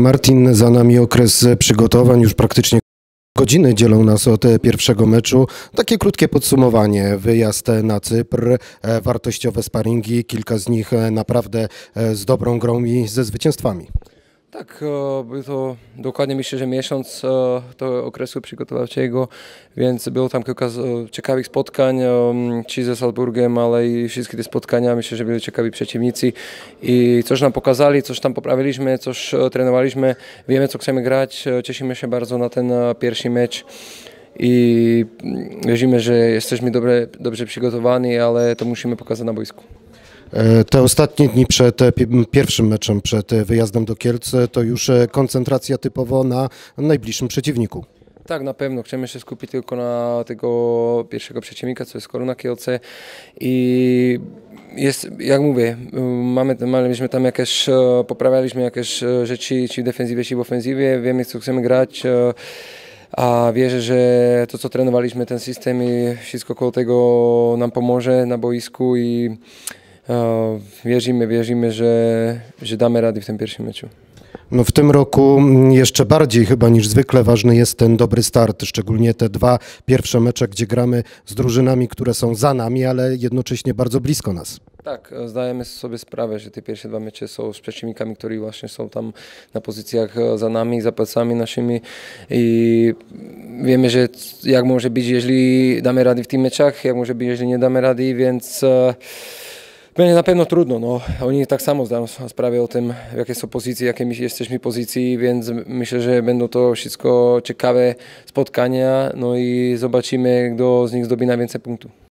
Martin, za nami okres przygotowań, już praktycznie godziny dzielą nas od pierwszego meczu. Takie krótkie podsumowanie, wyjazd na Cypr, e, wartościowe sparingi, kilka z nich e, naprawdę e, z dobrą grą i ze zwycięstwami. Tak, e, był to dokładnie myślę, że miesiąc e, tego okresu przygotowawczego, więc było tam kilka e, ciekawych spotkań, czy ze Salzburgiem, ale i wszystkie te spotkania myślę, że byli ciekawi przeciwnicy i coś nam pokazali, coś tam poprawiliśmy, coś trenowaliśmy, wiemy co chcemy grać, cieszymy się bardzo na ten pierwszy mecz i mm, wierzymy, że jesteśmy dobre, dobrze przygotowani, ale to musimy pokazać na boisku. E, Te ostatnie dni przed e, pi- pierwszym meczem, przed e, wyjazdem do Kielc, e, to już koncentracja typowo na najbliższym przeciwniku. Tak, na pewno. Chcemy się skupić tylko na tego pierwszego przeciwnika, co jest Koruna Kielce i jest, jak mówię, mamy, mieliśmy tam jakieś, poprawialiśmy jakieś rzeczy, czy w defensywie, czy w ofensywie, wiemy co chcemy grać, a wierzę, że to co trenowaliśmy, ten system i wszystko koło tego nam pomoże na boisku i wierzymy, wierzymy, że, że damy radę w tym pierwszym meczu. No w tym roku jeszcze bardziej chyba niż zwykle ważny jest ten dobry start, szczególnie te dwa pierwsze mecze, gdzie gramy z drużynami, które są za nami, ale jednocześnie bardzo blisko nas. Tak, zdajemy sobie sprawę, że te pierwsze dwa mecze są z przeciwnikami, którzy właśnie są tam na pozycjach e, za nami, za plecami naszymi i wiemy, że jak może być, jeżeli damy rady w tych meczach, jak może być, jeżeli nie damy rady, więc e, będzie na pewno trudno. No. Oni tak samo zdają sprawę o tym, jakie są pozycje, jakie my jesteśmy pozycji, więc myślę, że będą to wszystko ciekawe spotkania, no i zobaczymy, kto z nich zdobi najwięcej punktów.